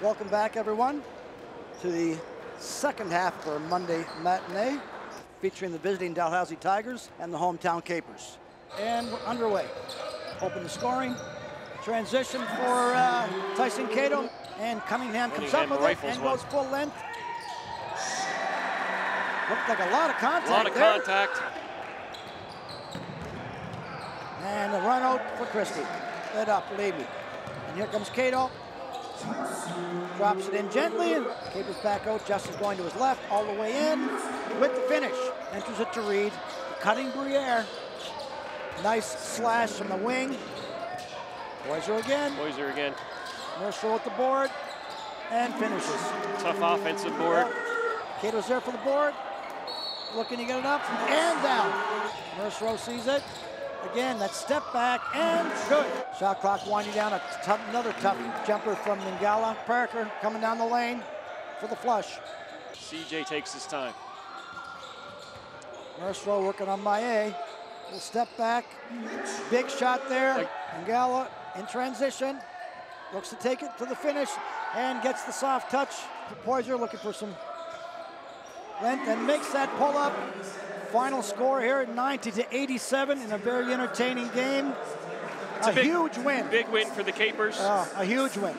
Welcome back, everyone, to the second half of our Monday matinee, featuring the visiting Dalhousie Tigers and the hometown Capers. And we're underway. Open the scoring. Transition for uh, Tyson Cato. And Cunningham comes up with it and goes full length. Looked like a lot of contact A lot of there. contact. And a run out for Christie. Let up, Levy. And here comes Cato. Drops it in gently and Capers back out. Justice going to his left, all the way in with the finish. Enters it to Reed. Cutting Briere. Nice slash from the wing. Boiser again. Boiser again. Mercer with the board and finishes. Tough offensive board. Cato's there for the board. Looking to get it up and down. Mercer sees it. Again, that step back and good. Shot clock winding down. A tough, another tough jumper from Mingala. Parker coming down the lane for the flush. CJ takes his time. Mercer working on Maye. Little step back. Big shot there. Mingala in transition. Looks to take it to the finish and gets the soft touch. Poiser looking for some and makes that pull up. Final score here at 90 to 87 in a very entertaining game. It's a big- huge win. Big win for the Capers. Uh, a huge win.